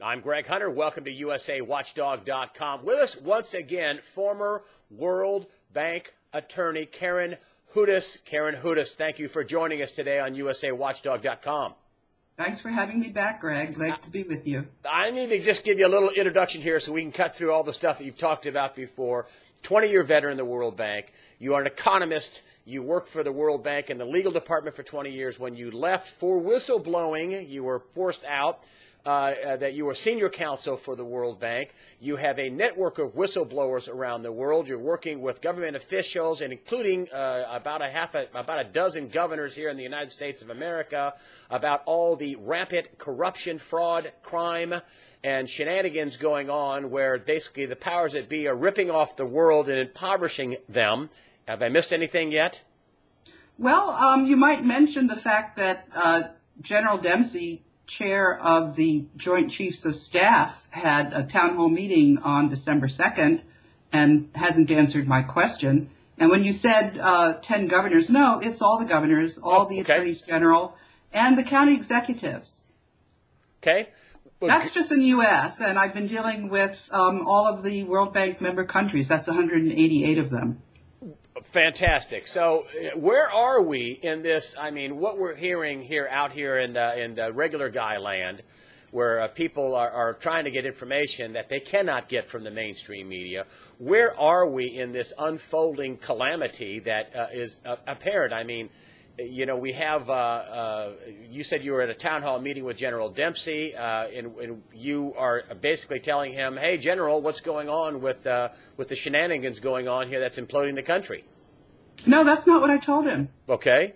I'm Greg Hunter. Welcome to USAWatchdog.com. With us once again, former World Bank attorney Karen Hudes. Karen Hudes, thank you for joining us today on USAWatchdog.com. Thanks for having me back, Greg. Glad to be with you. I need to just give you a little introduction here so we can cut through all the stuff that you've talked about before. 20 year veteran of the World Bank. You are an economist. You worked for the World Bank in the legal department for 20 years. When you left for whistleblowing, you were forced out. Uh, uh, that you are senior counsel for the World Bank. You have a network of whistleblowers around the world. You're working with government officials, and including uh, about a half, a, about a dozen governors here in the United States of America, about all the rampant corruption, fraud, crime, and shenanigans going on, where basically the powers that be are ripping off the world and impoverishing them. Have I missed anything yet? Well, um, you might mention the fact that uh, General Dempsey chair of the Joint Chiefs of Staff had a town hall meeting on December 2nd and hasn't answered my question. And when you said uh, 10 governors, no, it's all the governors, all the okay. attorneys general, and the county executives. Okay. Well, That's just in the U.S., and I've been dealing with um, all of the World Bank member countries. That's 188 of them. Fantastic. So, uh, where are we in this? I mean, what we're hearing here out here in the, in the regular guy land, where uh, people are, are trying to get information that they cannot get from the mainstream media. Where are we in this unfolding calamity that uh, is uh, apparent? I mean, you know, we have. Uh, uh, you said you were at a town hall meeting with General Dempsey, uh, and, and, you are basically telling him, "Hey, General, what's going on with uh, with the shenanigans going on here that's imploding the country?" No, that's not what I told him. Okay.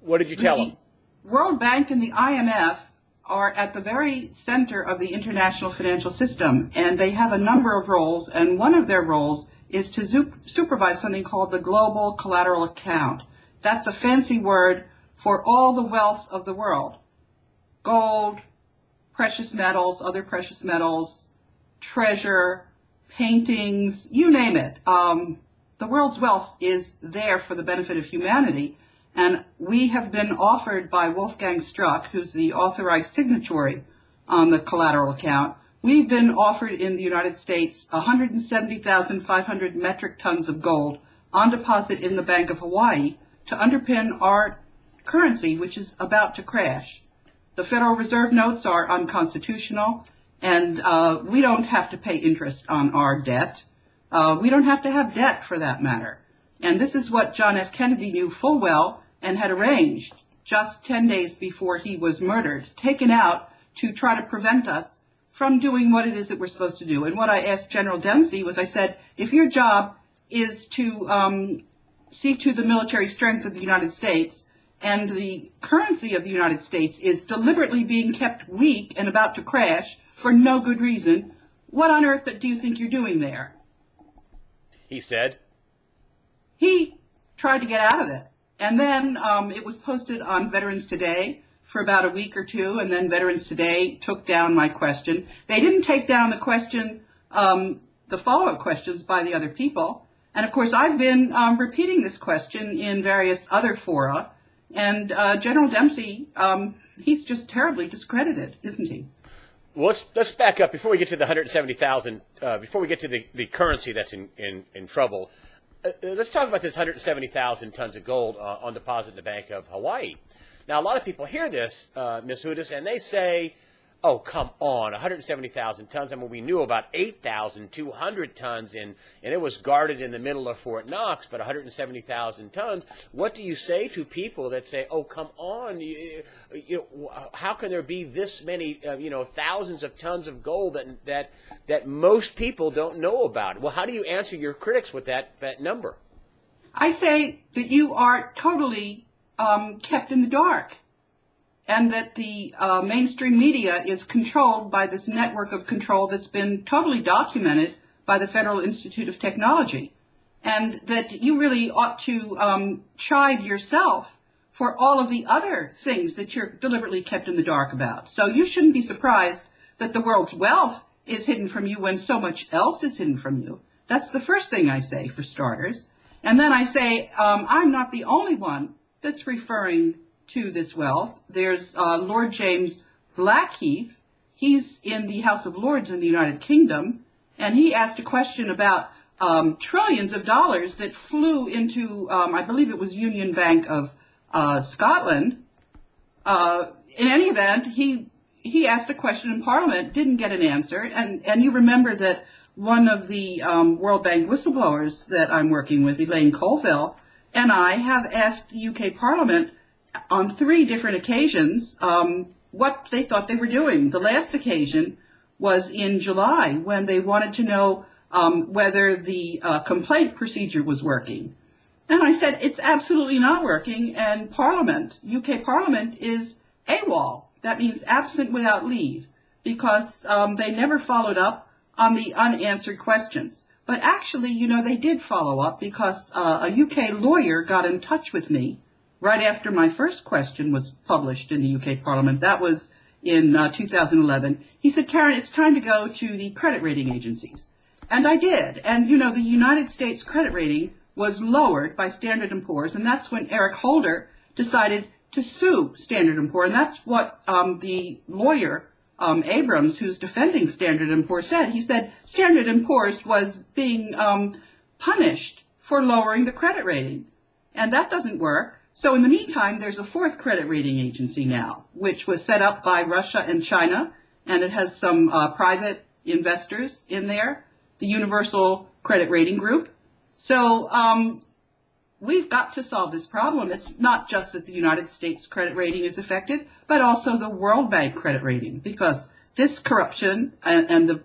What did you tell the him? World Bank and the IMF are at the very center of the international financial system, and they have a number of roles, and one of their roles is to supervise something called the Global Collateral Account. That's a fancy word for all the wealth of the world. Gold, precious metals, other precious metals, treasure, paintings, you name it. Um, the world's wealth is there for the benefit of humanity. And we have been offered by Wolfgang Struck, who's the authorized signatory on the collateral account, we've been offered in the United States 170,500 metric tons of gold on deposit in the Bank of Hawaii to underpin our currency, which is about to crash. The Federal Reserve notes are unconstitutional, and uh, we don't have to pay interest on our debt. Uh, we don't have to have debt for that matter. And this is what John F. Kennedy knew full well and had arranged just 10 days before he was murdered, taken out to try to prevent us from doing what it is that we're supposed to do. And what I asked General Dempsey was I said, if your job is to um, see to the military strength of the United States, and the currency of the United States is deliberately being kept weak and about to crash for no good reason, what on earth do you think you're doing there? He said. He tried to get out of it. And then um, it was posted on Veterans Today for about a week or two, and then Veterans Today took down my question. They didn't take down the question, um, the follow-up questions by the other people. And of course, I've been um, repeating this question in various other fora, and uh, General Dempsey, um, he's just terribly discredited, isn't he? Well, let's let's back up before we get to the 170,000. Uh, before we get to the, the currency that's in in, in trouble, uh, uh let's talk about this 170,000 tons of gold uh, on deposit in the Bank of Hawaii. Now, a lot of people hear this, uh, Ms. Hudes, and they say, Oh, come on, 170,000 tons. I mean, we knew about 8,200 tons in, and it was guarded in the middle of Fort Knox, but 170,000 tons. What do you say to people that say, oh, come on, you, you know, how can there be this many, uh, you know, thousands of tons of gold that, that, that most people don't know about? Well, how do you answer your critics with that, that number? I say that you are totally um, kept in the dark and that the uh, mainstream media is controlled by this network of control that's been totally documented by the Federal Institute of Technology, and that you really ought to um, chide yourself for all of the other things that you're deliberately kept in the dark about. So you shouldn't be surprised that the world's wealth is hidden from you when so much else is hidden from you. That's the first thing I say, for starters. And then I say, um, I'm not the only one that's referring to this wealth. There's uh, Lord James Blackheath. He's in the House of Lords in the United Kingdom, and he asked a question about um, trillions of dollars that flew into, um, I believe it was Union Bank of uh, Scotland. Uh, in any event, he he asked a question in Parliament, didn't get an answer, and and you remember that one of the um, World Bank whistleblowers that I'm working with, Elaine Colville, and I have asked the UK Parliament on three different occasions um, what they thought they were doing. The last occasion was in July when they wanted to know um, whether the uh, complaint procedure was working. And I said, it's absolutely not working, and Parliament, UK Parliament, is AWOL. That means absent without leave, because um, they never followed up on the unanswered questions. But actually, you know, they did follow up because uh, a UK lawyer got in touch with me right after my first question was published in the UK Parliament. That was in uh, 2011. He said, Karen, it's time to go to the credit rating agencies. And I did. And, you know, the United States credit rating was lowered by Standard & Poor's, and that's when Eric Holder decided to sue Standard & Poor's, and that's what um, the lawyer um, Abrams, who's defending Standard & Poor's, said. He said Standard & Poor's was being um, punished for lowering the credit rating, and that doesn't work. So in the meantime, there's a fourth credit rating agency now, which was set up by Russia and China, and it has some uh, private investors in there, the Universal Credit Rating Group. So um, we've got to solve this problem. It's not just that the United States credit rating is affected, but also the World Bank credit rating, because this corruption and, and the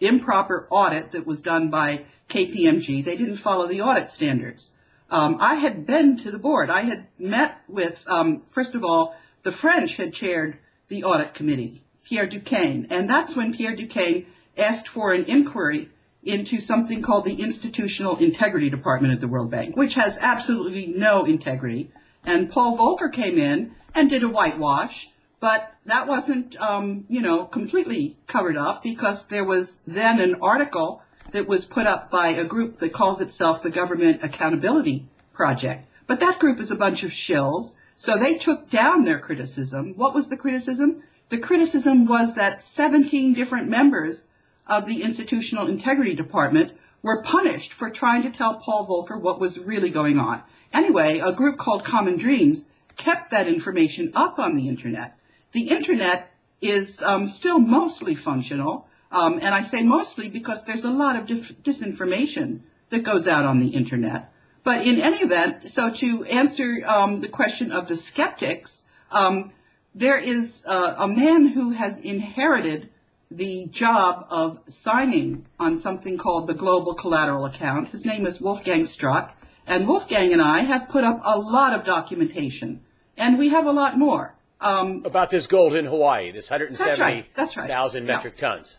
improper audit that was done by KPMG, they didn't follow the audit standards. Um, I had been to the board. I had met with, um, first of all, the French had chaired the audit committee, Pierre Duquesne, and that's when Pierre Duquesne asked for an inquiry into something called the Institutional Integrity Department at the World Bank, which has absolutely no integrity. And Paul Volcker came in and did a whitewash, but that wasn't, um, you know, completely covered up because there was then an article that was put up by a group that calls itself the Government Accountability Project. But that group is a bunch of shills, so they took down their criticism. What was the criticism? The criticism was that 17 different members of the Institutional Integrity Department were punished for trying to tell Paul Volcker what was really going on. Anyway, a group called Common Dreams kept that information up on the internet. The internet is um, still mostly functional, um, and I say mostly because there's a lot of disinformation that goes out on the internet. But in any event, so to answer um, the question of the skeptics, um, there is uh, a man who has inherited the job of signing on something called the Global Collateral Account. His name is Wolfgang Struck, and Wolfgang and I have put up a lot of documentation, and we have a lot more. Um, About this gold in Hawaii, this 170,000 right, right. metric yeah. tons.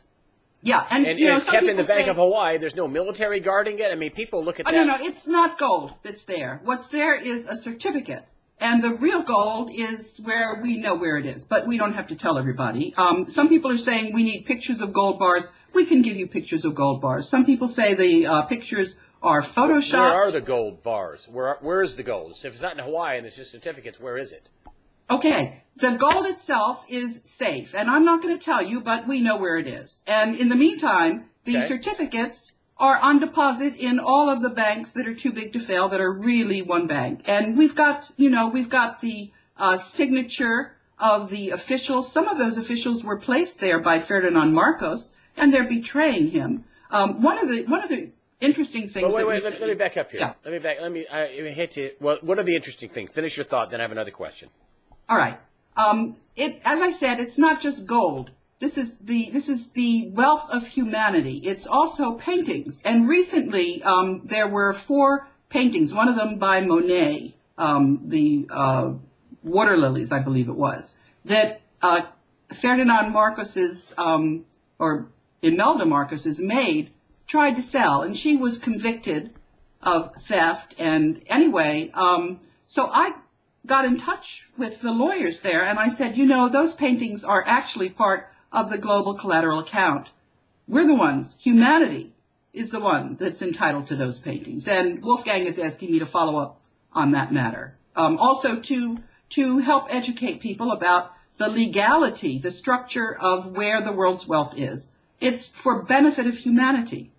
Yeah, and, and you know, it's kept in the Bank say, of Hawaii. There's no military guarding it. I mean, people look at oh, that. No, no, it's not gold that's there. What's there is a certificate. And the real gold is where we know where it is, but we don't have to tell everybody. Um, some people are saying we need pictures of gold bars. We can give you pictures of gold bars. Some people say the uh, pictures are photoshopped. Where are the gold bars? Where where is the gold? If it's not in Hawaii and it's just certificates, where is it? Okay, the gold itself is safe, and I'm not going to tell you, but we know where it is. And in the meantime, the okay. certificates are on deposit in all of the banks that are too big to fail that are really one bank. And we've got, you know, we've got the uh, signature of the officials. Some of those officials were placed there by Ferdinand Marcos, and they're betraying him. Um, one of the one of the interesting things. wait, wait, let, let, me back up here. Yeah. Let me back. Let me. I, I hit it. Well, what are the interesting things? Finish your thought, then I have another question. All right. Um, it, as I said, it's not just gold. This is the this is the wealth of humanity. It's also paintings. And recently, um, there were four paintings. One of them by Monet, um, the uh, water lilies, I believe it was, that uh, Ferdinand Marcos's um, or Imelda Marcos's maid tried to sell, and she was convicted of theft. And anyway, um, so I got in touch with the lawyers there and I said, you know, those paintings are actually part of the global collateral account. We're the ones, humanity is the one that's entitled to those paintings. And Wolfgang is asking me to follow up on that matter. Um, also to, to help educate people about the legality, the structure of where the world's wealth is. It's for benefit of humanity.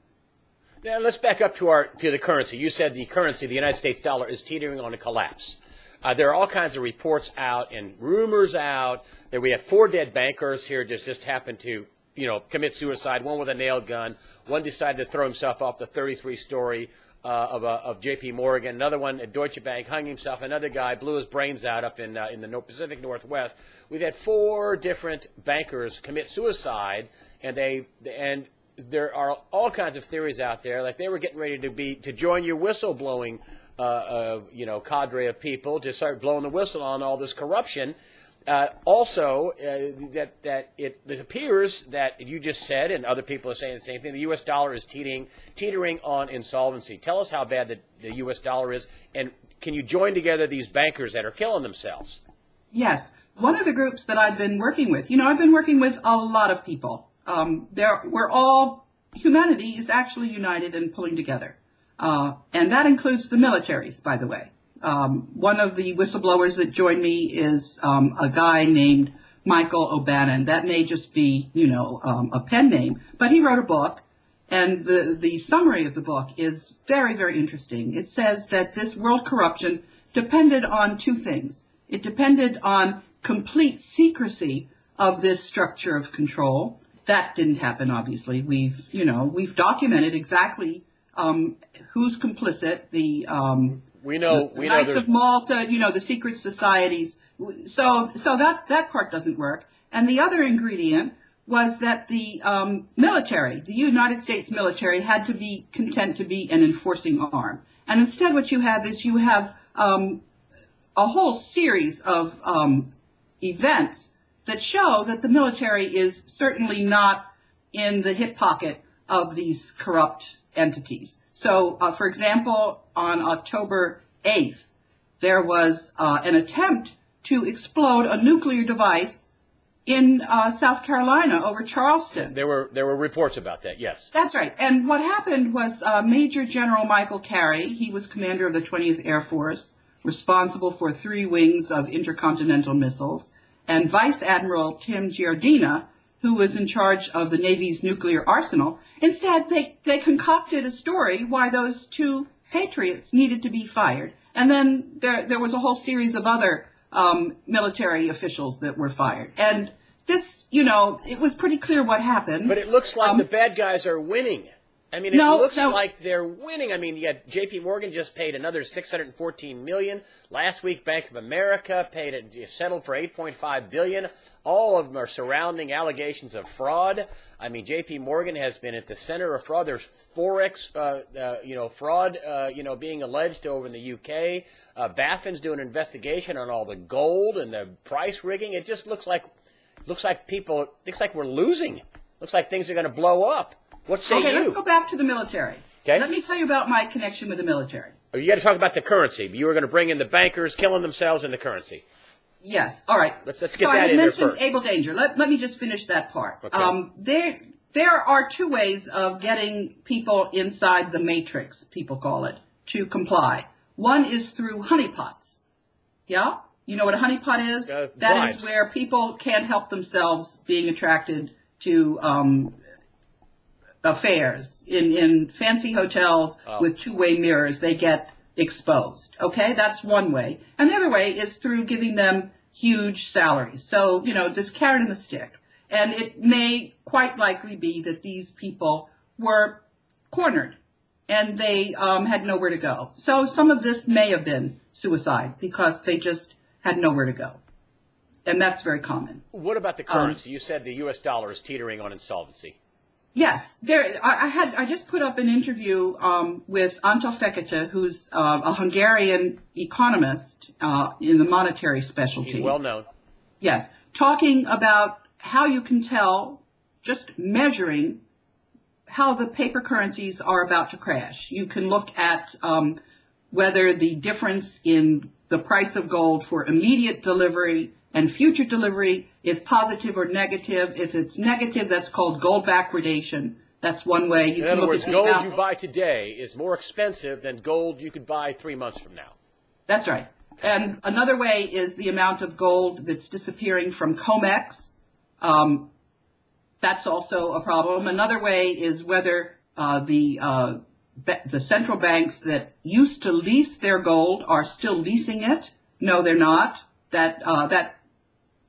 Now let's back up to our to the currency. You said the currency, the United States dollar, is teetering on a collapse. Uh, there are all kinds of reports out and rumors out that we have four dead bankers here just just happened to you know commit suicide. One with a nail gun. One decided to throw himself off the 33 story uh, of, uh, of J.P. Morgan. Another one at Deutsche Bank hung himself. Another guy blew his brains out up in uh, in the Pacific Northwest. We've had four different bankers commit suicide, and they and there are all kinds of theories out there. Like they were getting ready to be to join your whistleblowing, uh, uh, you know, cadre of people to start blowing the whistle on all this corruption. Uh, also, uh, that that it, it, appears that you just said, and other people are saying the same thing. The U.S. dollar is teetering teetering on insolvency. Tell us how bad the, the U.S. dollar is, and can you join together these bankers that are killing themselves? Yes, one of the groups that I've been working with. You know, I've been working with a lot of people. Um, there, we're all humanity is actually united and pulling together, uh, and that includes the militaries, by the way. Um, one of the whistleblowers that joined me is um, a guy named Michael O'Bannon. That may just be, you know, um, a pen name, but he wrote a book, and the the summary of the book is very very interesting. It says that this world corruption depended on two things. It depended on complete secrecy of this structure of control. That didn't happen, obviously. We've, you know, we've documented exactly um, who's complicit. The um, we know the, we Knights know of Malta, you know, the secret societies. So so that that part doesn't work. And the other ingredient was that the um, military, the United States military, had to be content to be an enforcing arm. And instead, what you have is you have um, a whole series of um, events that show that the military is certainly not in the hip pocket of these corrupt entities. So, uh, for example, on October 8th, there was uh, an attempt to explode a nuclear device in uh, South Carolina over Charleston. There were there were reports about that. Yes, that's right. And what happened was uh, Major General Michael Carey. He was commander of the 20th Air Force, responsible for three wings of intercontinental missiles, and Vice Admiral Tim Giardina, who was in charge of the Navy's nuclear arsenal. Instead, they, they concocted a story why those two patriots needed to be fired. And then there, there was a whole series of other um, military officials that were fired. And this, you know, it was pretty clear what happened. But it looks like um, the bad guys are winning. I mean, it no, looks no. like they're winning. I mean, yeah, J.P. Morgan just paid another 614 million last week. Bank of America paid it, settled for 8.5 billion. All of them are surrounding allegations of fraud. I mean, J.P. Morgan has been at the center of fraud. There's forex, uh, uh, you know, fraud, uh, you know, being alleged over in the U.K. Uh, BaFin's doing an investigation on all the gold and the price rigging. It just looks like, looks like people, looks like we're losing. Looks like things are going to blow up. What say okay, you? let's go back to the military. Okay. Let me tell you about my connection with the military. Oh, you got to talk about the currency. You were going to bring in the bankers killing themselves in the currency. Yes. All right. Let's let's get so that I in there first. mentioned Able Danger. Let let me just finish that part. Okay. Um, there there are two ways of getting people inside the matrix. People call it to comply. One is through honeypots. Yeah. You know what a honeypot is? Uh, that is where people can't help themselves being attracted to um, affairs in, in fancy hotels oh. with two-way mirrors. They get exposed. Okay, that's one way. And the other way is through giving them huge salaries. So, you know, this carrot and the stick. And it may quite likely be that these people were cornered and they um, had nowhere to go. So some of this may have been suicide because they just had nowhere to go. And that's very common. What about the currency? Um, you said the U.S. dollar is teetering on insolvency. Yes, there. I, I, had. I just put up an interview um, with Antal Fekete, who's uh, a Hungarian economist uh, in the monetary specialty. He's well known. Yes, talking about how you can tell just measuring how the paper currencies are about to crash. You can look at um, whether the difference in the price of gold for immediate delivery and future delivery is positive or negative. If it's negative, that's called gold backwardation. That's one way you In can look words, at gold the you buy today is more expensive than gold you could buy three months from now. That's right. and another way is the amount of gold that's disappearing from COMEX. Um, that's also a problem. Another way is whether uh, the uh, the central banks that used to lease their gold are still leasing it. No, they're not. That uh, that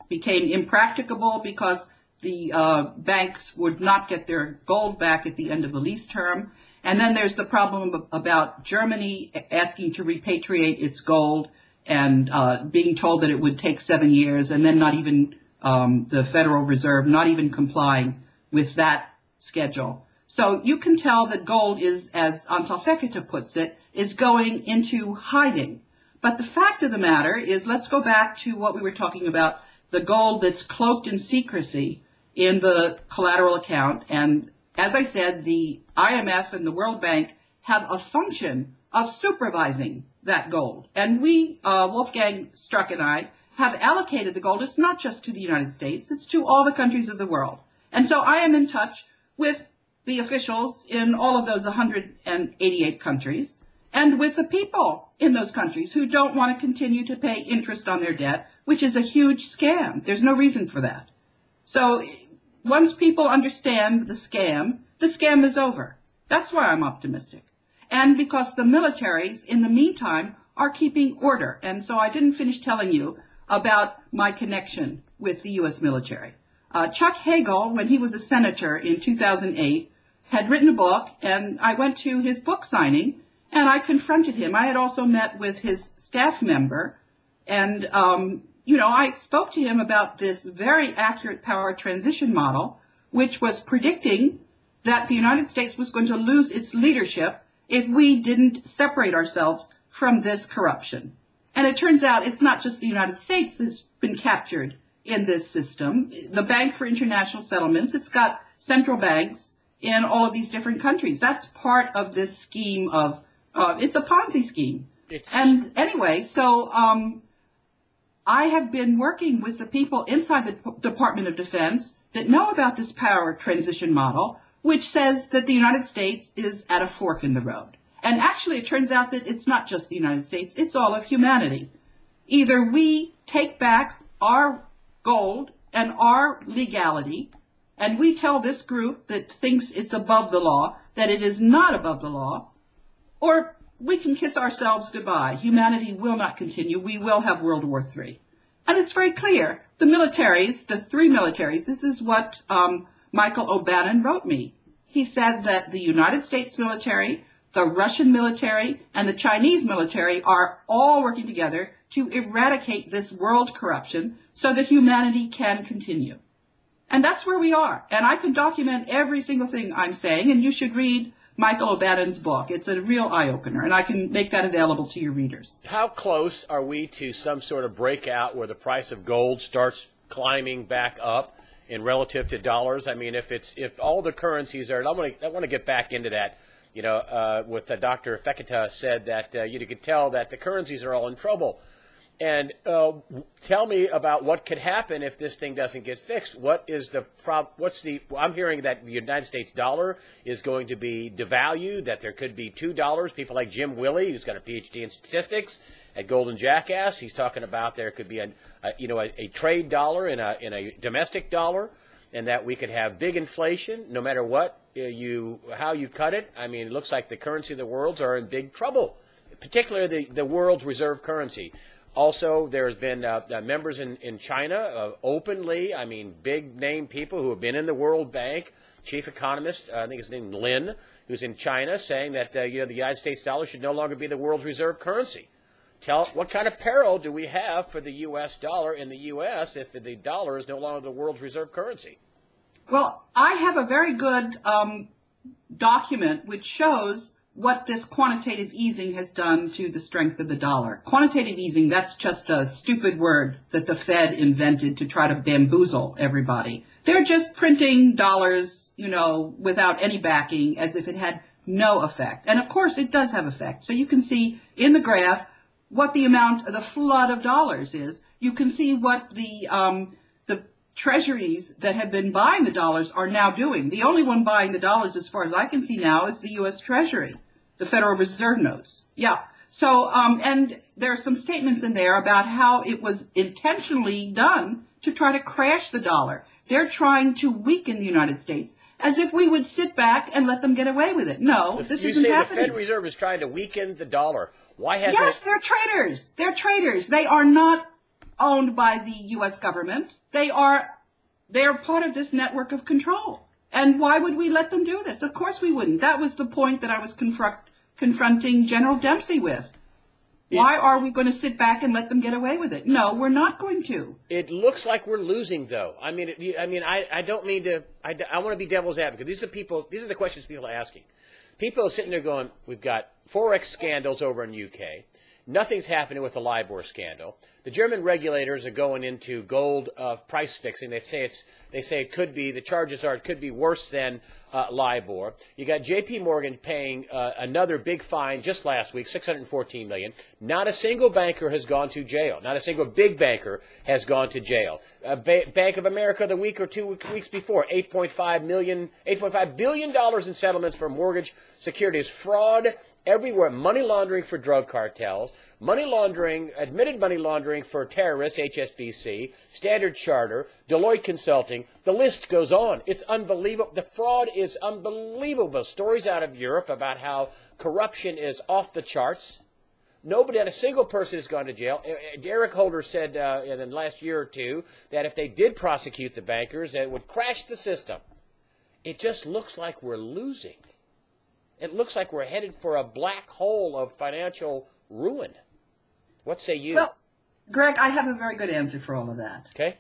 became impracticable because the uh, banks would not get their gold back at the end of the lease term. And then there's the problem about Germany asking to repatriate its gold and uh, being told that it would take seven years, and then not even um, the Federal Reserve not even complying with that schedule. So you can tell that gold is, as Antal Fekete puts it, is going into hiding. But the fact of the matter is, let's go back to what we were talking about, the gold that's cloaked in secrecy in the collateral account. And as I said, the IMF and the World Bank have a function of supervising that gold. And we, uh, Wolfgang Struck and I, have allocated the gold. It's not just to the United States, it's to all the countries of the world. And so I am in touch with the officials in all of those 188 countries and with the people in those countries who don't want to continue to pay interest on their debt, which is a huge scam. There's no reason for that. So once people understand the scam, the scam is over. That's why I'm optimistic. And because the militaries, in the meantime, are keeping order. And so I didn't finish telling you about my connection with the U.S. military. Uh, Chuck Hagel, when he was a senator in 2008, had written a book, and I went to his book signing, and I confronted him. I had also met with his staff member, and um, you know, I spoke to him about this very accurate power transition model, which was predicting that the United States was going to lose its leadership if we didn't separate ourselves from this corruption. And it turns out it's not just the United States that's been captured in this system. The Bank for International Settlements, it's got central banks in all of these different countries. That's part of this scheme of, uh, it's a Ponzi scheme. It's... And anyway, so um, I have been working with the people inside the Department of Defense that know about this power transition model, which says that the United States is at a fork in the road. And actually, it turns out that it's not just the United States, it's all of humanity. Either we take back our gold and our legality, and we tell this group that thinks it's above the law that it is not above the law, or we can kiss ourselves goodbye. Humanity will not continue. We will have World War III. And it's very clear. The militaries, the three militaries, this is what um, Michael O'Bannon wrote me. He said that the United States military, the Russian military, and the Chinese military are all working together to eradicate this world corruption so that humanity can continue. And that's where we are. And I can document every single thing I'm saying, and you should read Michael O'Bannon's book. It's a real eye opener, and I can make that available to your readers. How close are we to some sort of breakout where the price of gold starts climbing back up? in relative to dollars. I mean, if it's if all the currencies are, I want to I want to get back into that. You know, uh, with uh, Dr. Fekete said that uh, you could tell that the currencies are all in trouble. And uh, tell me about what could happen if this thing doesn't get fixed. What is the prob? What's the? I'm hearing that the United States dollar is going to be devalued. That there could be two dollars. People like Jim Willie, who's got a PhD in statistics at Golden Jackass, he's talking about there could be a, a you know a, a trade dollar in a in a domestic dollar, and that we could have big inflation no matter what uh, you how you cut it. I mean, it looks like the currency of the worlds are in big trouble, particularly the the world's reserve currency. Also, there's been uh, uh, members in, in China uh, openly, I mean, big name people who have been in the World Bank, chief economist, uh, I think his name is Lin, who's in China, saying that uh, you know the United States dollar should no longer be the world's reserve currency. Tell what kind of peril do we have for the U.S. dollar in the U.S. if the dollar is no longer the world's reserve currency? Well, I have a very good um, document which shows what this quantitative easing has done to the strength of the dollar. Quantitative easing, that's just a stupid word that the Fed invented to try to bamboozle everybody. They're just printing dollars, you know, without any backing as if it had no effect. And of course it does have effect. So you can see in the graph what the amount, of the flood of dollars is. You can see what the, um, the treasuries that have been buying the dollars are now doing. The only one buying the dollars, as far as I can see now, is the U.S. Treasury the Federal Reserve notes. Yeah. So, um, and there are some statements in there about how it was intentionally done to try to crash the dollar. They're trying to weaken the United States as if we would sit back and let them get away with it. No, this you isn't say happening. the Fed Reserve is trying to weaken the dollar. Why hasn't Yes, it? they're traitors. They're traitors. They are not owned by the U.S. government. They are, they're part of this network of control. And why would we let them do this? Of course we wouldn't. That was the point that I was confront, confronting General Dempsey with. Why are we going to sit back and let them get away with it? No, we're not going to. It looks like we're losing, though. I mean, it, I mean, I, I don't mean to. I, I want to be devil's advocate. These are people. These are the questions people are asking. People are sitting there going, "We've got forex scandals over in UK. Nothing's happening with the LIBOR scandal. The German regulators are going into gold uh, price fixing. They say it's. They say it could be. The charges are it could be worse than uh, LIBOR. You got J.P. Morgan paying uh, another big fine just last week, 614 million. Not a single banker has gone to jail. Not a single big banker has gone to jail. Uh, ba- Bank of America the week or two weeks before, 8.5 million, 8.5 billion dollars in settlements for mortgage securities fraud everywhere. Money laundering for drug cartels, money laundering, admitted money laundering for terrorists, HSBC, Standard Charter, Deloitte Consulting. The list goes on. It's unbelievable. The fraud is unbelievable. Stories out of Europe about how corruption is off the charts. Nobody, not a single person has gone to jail. Eric Holder said uh, in the last year or two that if they did prosecute the bankers, it would crash the system. It just looks like we're losing. It looks like we're headed for a black hole of financial ruin. What say you? Well, Greg, I have a very good answer for all of that. okay.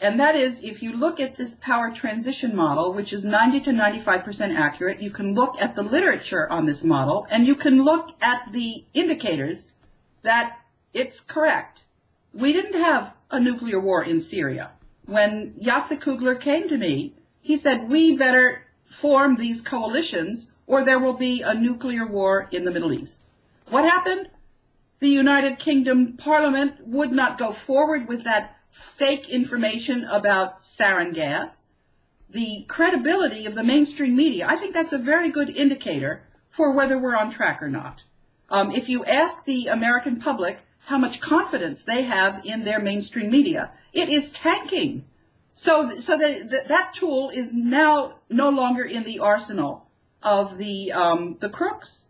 And that is if you look at this power transition model, which is 90 to 95% accurate, you can look at the literature on this model and you can look at the indicators that it's correct. We didn't have a nuclear war in Syria. When Jacek Kugler came to me, he said, we better form these coalitions or there will be a nuclear war in the Middle East. What happened? The United Kingdom Parliament would not go forward with that fake information about sarin gas. The credibility of the mainstream media, I think that's a very good indicator for whether we're on track or not. Um, if you ask the American public how much confidence they have in their mainstream media, it is tanking. So, so the, the, that tool is now no longer in the arsenal of the um, the crooks,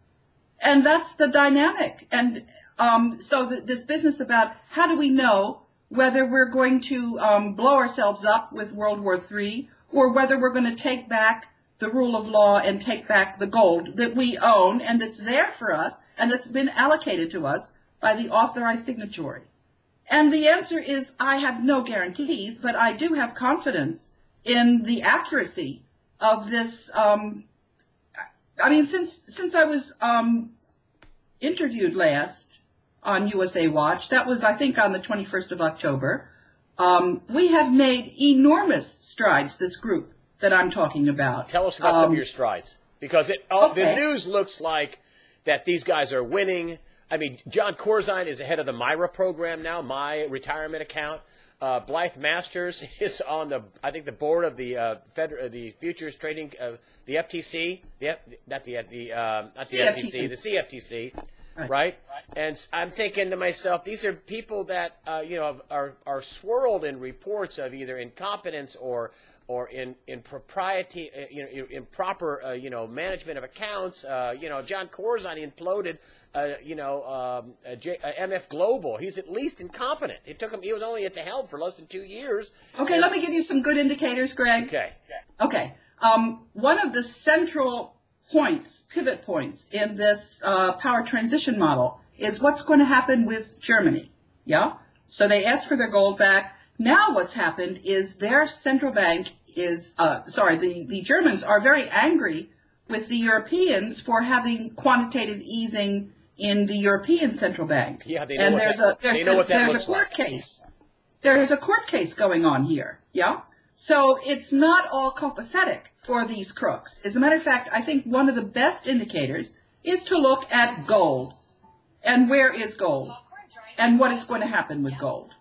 and that's the dynamic. And um, so the, this business about how do we know whether we're going to um, blow ourselves up with World War III or whether we're going to take back the rule of law and take back the gold that we own and that's there for us and that's been allocated to us by the authorized signatory. And the answer is I have no guarantees, but I do have confidence in the accuracy of this. Um, I mean, since since I was um, interviewed last on USA Watch, that was I think on the 21st of October. Um, we have made enormous strides. This group that I'm talking about. Tell us about some Um, of your strides because it, oh, the news looks like that these guys are winning. I mean, John Corzine is the head of the myRA program now, my retirement account. Uh, Blythe Masters is on the, I think, the board of the uh, Feder- uh, the futures trading, uh, the FTC, the F- not the the um, not the FTC, the CFTC, right. Right. And I'm thinking to myself, these are people that uh, you know are are swirled in reports of either incompetence or or in in propriety, uh, you know, improper, uh, you know, management of accounts. Uh, you know, John Corzine imploded, uh, you know, um, uh, J- uh, MF Global. He's at least incompetent. It took him. He was only at the helm for less than two years. Okay, let me give you some good indicators, Greg. Okay. Okay. Um, one of the central points, pivot points in this uh, power transition model is what's going to happen with Germany. Yeah? So they asked for their gold back. Now what's happened is their central bank is, uh, sorry, the, the Germans are very angry with the Europeans for having quantitative easing in the European central bank. Yeah, they know and what there's that- a there's a, there's a court like. case there is a court case going on here. Yeah. So it's not all copacetic for these crooks. As a matter of fact, I think one of the best indicators is to look at gold. And where is gold? And what is going to happen with gold?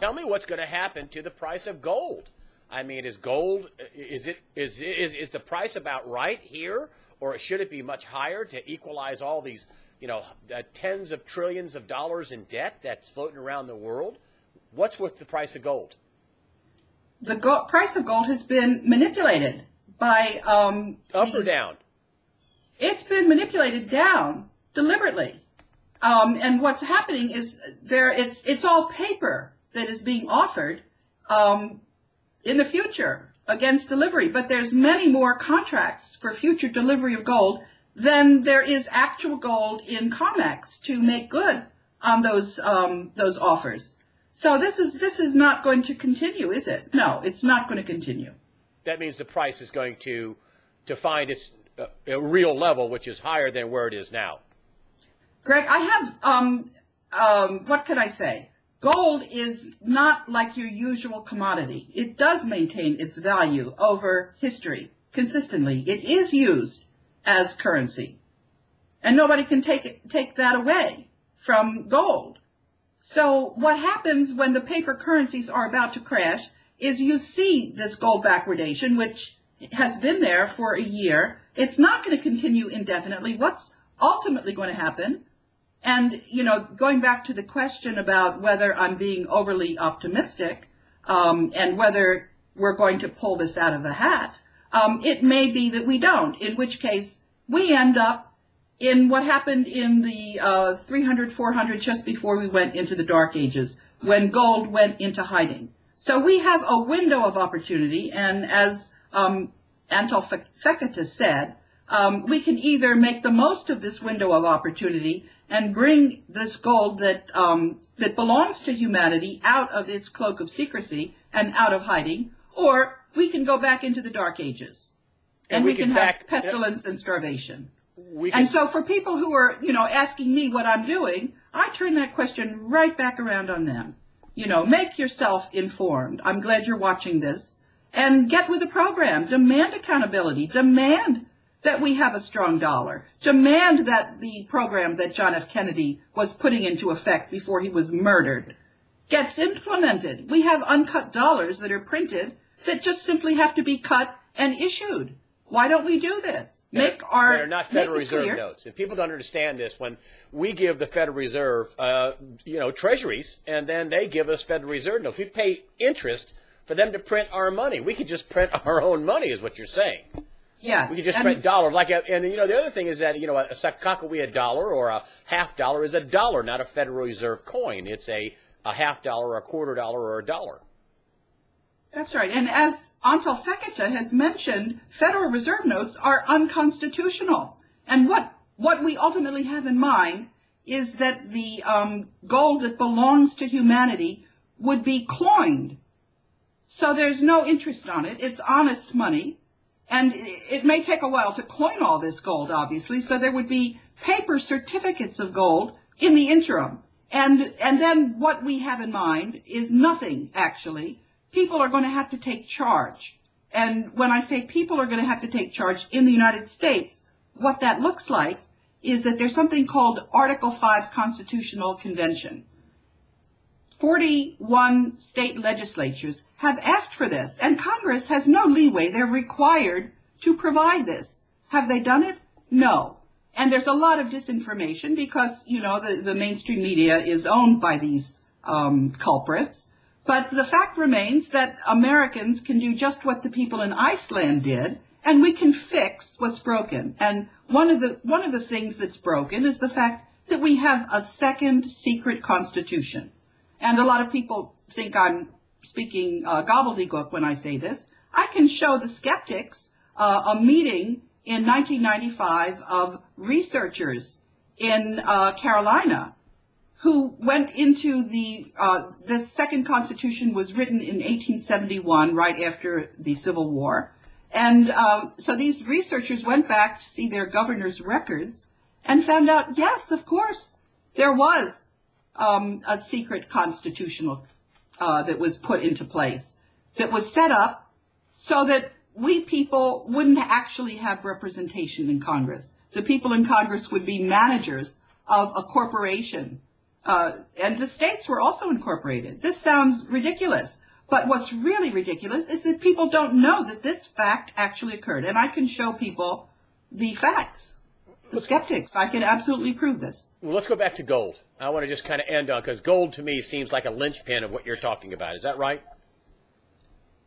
Tell me what's going to happen to the price of gold. I mean, is gold is it is is is the price about right here, or should it be much higher to equalize all these you know, uh, tens of trillions of dollars in debt that's floating around the world. What's with the price of gold? The go- price of gold has been manipulated by um, up these, or down. It's been manipulated down deliberately. Um, and what's happening is there it's it's all paper that is being offered um, in the future against delivery, but there's many more contracts for future delivery of gold than there is actual gold in COMEX to make good on those um, those offers. So this is this is not going to continue, is it? No, it's not going to continue. That means the price is going to to find its uh, a real level, which is higher than where it is now. Greg, I have um, um, what can I say? Gold is not like your usual commodity. It does maintain its value over history consistently. It is used as currency. And nobody can take it, take that away from gold. So what happens when the paper currencies are about to crash is you see this gold backwardation, which has been there for a year. It's not going to continue indefinitely. What's ultimately going to happen? And, you know, going back to the question about whether I'm being overly optimistic, um, and whether we're going to pull this out of the hat, um, it may be that we don't, in which case we end up in what happened in the uh, 300, 400, just before we went into the Dark Ages, when gold went into hiding. So we have a window of opportunity, and as um, Antal said, um, we can either make the most of this window of opportunity and bring this gold that um, that belongs to humanity out of its cloak of secrecy and out of hiding, or we can go back into the Dark Ages, and, and we, we, can, can back, have pestilence and starvation. Can, and so for people who are, you know, asking me what I'm doing, I turn that question right back around on them. You know, make yourself informed. I'm glad you're watching this. And get with the program. Demand accountability. Demand that we have a strong dollar. Demand that the program that John F. Kennedy was putting into effect before he was murdered gets implemented. We have uncut dollars that are printed that just simply have to be cut and issued. Why don't we do this? Make they're, our they're not Federal Reserve clear. notes. If people don't understand this, when we give the Federal Reserve, uh, you know, treasuries, and then they give us Federal Reserve notes, we pay interest for them to print our money. We could just print our own money, is what you're saying. Yes. We could just and, print dollar. Like, a, and you know, the other thing is that you know, a, a dollar or a half dollar is a dollar, not a Federal Reserve coin. It's a a half dollar, a quarter dollar, or a dollar. That's right. And as Antal Fekete has mentioned, Federal Reserve notes are unconstitutional. And what, what we ultimately have in mind is that the um, gold that belongs to humanity would be coined. So there's no interest on it. It's honest money. And it may take a while to coin all this gold, obviously. So there would be paper certificates of gold in the interim. And, and then what we have in mind is nothing, actually, people are going to have to take charge. And when I say people are going to have to take charge in the United States, what that looks like is that there's something called Article 5 Constitutional Convention. 41 state legislatures have asked for this, and Congress has no leeway. They're required to provide this. Have they done it? No. And there's a lot of disinformation because, you know, the, the mainstream media is owned by these um, culprits. But the fact remains that Americans can do just what the people in Iceland did, and we can fix what's broken. And one of the one of the things that's broken is the fact that we have a second secret constitution. And a lot of people think I'm speaking uh, gobbledygook when I say this. I can show the skeptics uh, a meeting in 1995 of researchers in uh, Carolina who went into the uh, the second constitution was written in 1871, right after the Civil War, and um, so these researchers went back to see their governor's records and found out, yes, of course, there was um, a secret constitutional uh, that was put into place that was set up so that we people wouldn't actually have representation in Congress. The people in Congress would be managers of a corporation uh, and the states were also incorporated. This sounds ridiculous. But what's really ridiculous is that people don't know that this fact actually occurred. And I can show people the facts. The skeptics, I can absolutely prove this. Well, let's go back to gold. I want to just kind of end on because gold to me seems like a linchpin of what you're talking about. Is that right?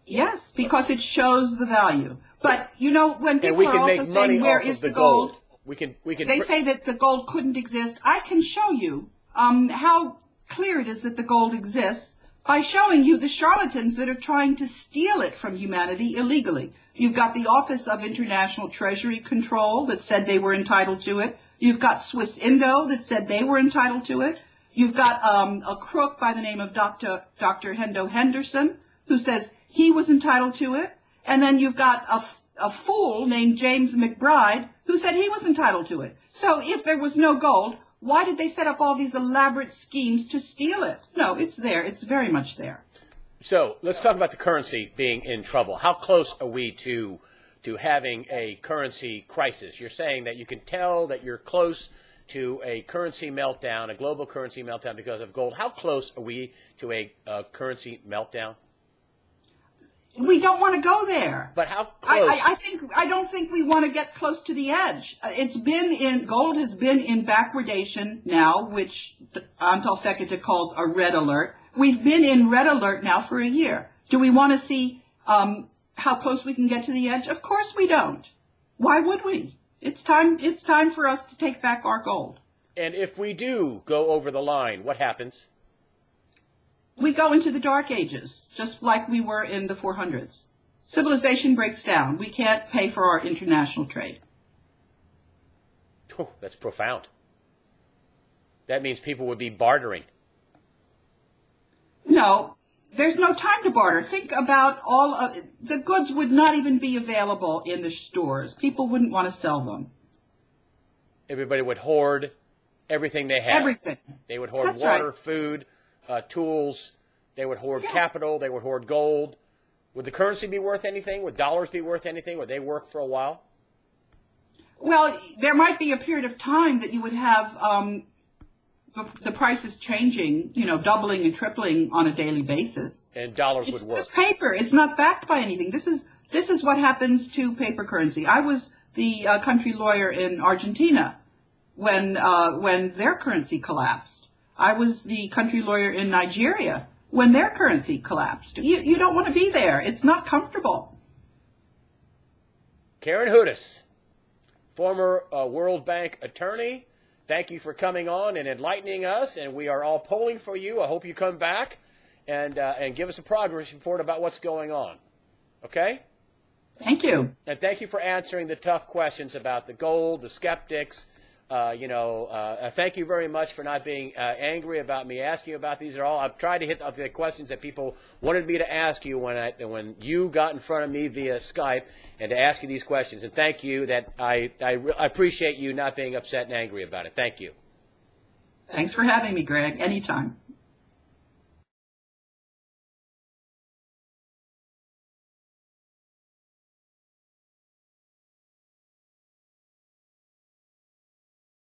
Yes, because it shows the value. But you know, when people are also saying where is the the gold, gold. We can we can they say that the gold couldn't exist. I can show you um, how clear it is that the gold exists by showing you the charlatans that are trying to steal it from humanity illegally. You've got the Office of International Treasury Control that said they were entitled to it. You've got Swissindo that said they were entitled to it. You've got um, a crook by the name of Dr. Dr. Hendo Henderson who says he was entitled to it. And then you've got a, fool named James McBride who said he was entitled to it. So if there was no gold, why did they set up all these elaborate schemes to steal it? No, it's there. It's very much there. So let's talk about the currency being in trouble. How close are we to to having a currency crisis? You're saying that you can tell that you're close to a currency meltdown, a global currency meltdown because of gold. How close are we to a currency meltdown? We don't want to go there. But how I, close? I, I think I don't think we want to get close to the edge. Uh, It's been in gold has been in backwardation now, which Antal Fekete calls a red alert. We've been in red alert now for a year. Do we want to see um, how close we can get to the edge? Of course we don't. Why would we? It's time. It's time for us to take back our gold. and if we do go over the line, what happens? We go into the dark ages, just like we were in the 400s. Civilization breaks down. We can't pay for our international trade. Oh, that's profound. That means people would be bartering. No, there's no time to barter. Think about all of the goods would not even be available in the stores. People wouldn't want to sell them. Everybody would hoard everything they had. Everything. They would hoard That's water, right. food, uh, tools. They would hoard Yeah. capital. They would hoard gold. Would the currency be worth anything? Would dollars be worth anything? Would they work for a while? Well, there might be a period of time that you would have um, the, the prices changing, you know, doubling and tripling on a daily basis. And dollars It's would work. just paper. It's not backed by anything. This is this is what happens to paper currency. I was the uh, country lawyer in Argentina when uh, when their currency collapsed. I was the country lawyer in Nigeria when their currency collapsed. You you don't want to be there. It's not comfortable. Karen Hudes, former uh, World Bank attorney. Thank you for coming on and enlightening us. And we are all polling for you. I hope you come back and uh, and give us a progress report about what's going on. Okay. Thank you. And thank you for answering the tough questions about the gold, the skeptics. Uh, you know, uh, uh, thank you very much for not being uh, angry about me asking about these. Are all I've tried to hit the, questions that people wanted me to ask you when I, when you got in front of me via Skype and to ask you these questions. And thank you that I I, I appreciate you not being upset and angry about it. Thank you. Thanks for having me, Greg. Anytime.